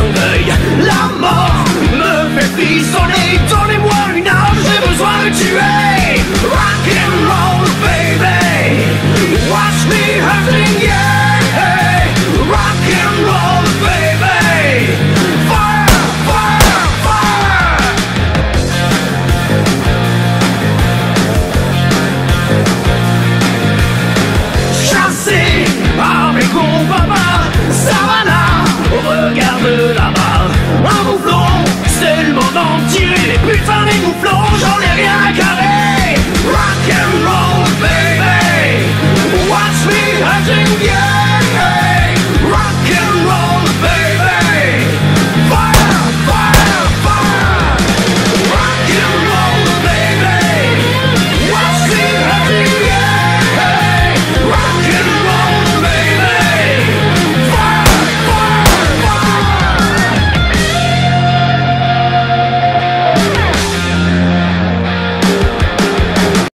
sommeil La mort me fait frissonner. Donnez-moi une arme, j'ai besoin de tuer. Rock and roll baby. Watch me hurting you regarde là-bas. Un mouflon, c'est le monde entier Les putains des mouflons, j'en ai rien à carrer. Rock and roll, baby. Watch me as you